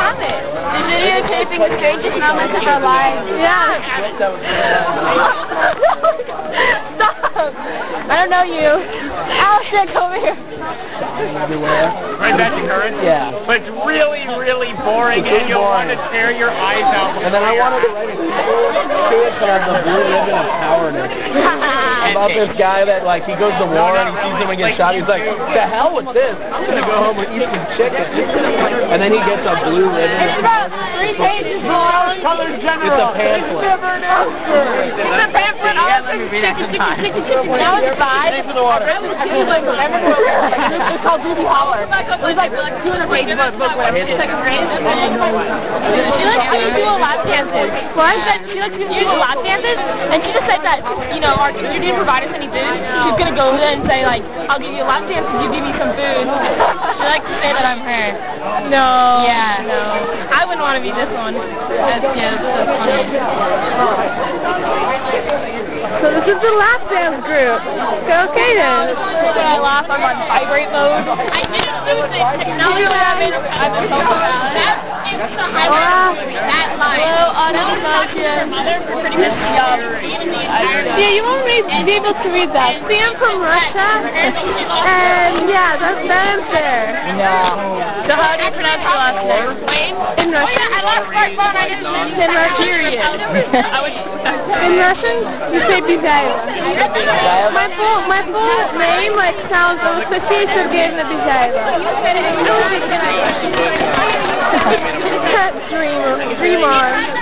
have it. The videotaping the strangest moments of our lives. Yeah. Stop. I don't know you. Allison, come here. Right back to current? Yeah. But it's really, really boring, and you'll boring. want to tear your eyes out. And then I wanted to write a sequel to it The Blue Ribbon of Cowardice. About this guy that, like, he goes to war and he sees someone get shot. He's like, the hell with this. I'm going to go home and eat some chicken. And then he gets a blue ribbon. It's about three pages long. It's a pamphlet. It's a pamphlet. Oh, I was like, sticky, sticky, sticky, sticky. When I was five, I was like, it's called Booby Holler. It was like 200 pages book, book, whatever. It's like a great and she likes to do lap dances. What? She said she likes to do a lap dances, and she just said that, you know, our teacher didn't provide us any food. She's gonna go over there and say like, I'll give you a lap dance if you give me some food. She likes to say that I'm her. No. Yeah. No. I wouldn't want to be this one. That's, yeah, that's so funny. So this is the lap dance group. Okay then. When I laugh, I'm on vibrate mode. I didn't do the technology been talking about. That is the Wow. that line. Hello, auto motion. Mother pretty much Yeah, you won't be be able to read that. See, I'm from Russia, and yeah, that's that answer. No. So how do you pronounce your last name? In Russian. Oh yeah, I lost my phone. I didn't mention In Russian. Period. In Russian, you say Bizaeva. My full my full name like sounds Anastasia Sergeyevna Bizaeva. Dream dream on.